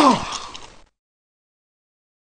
Oh!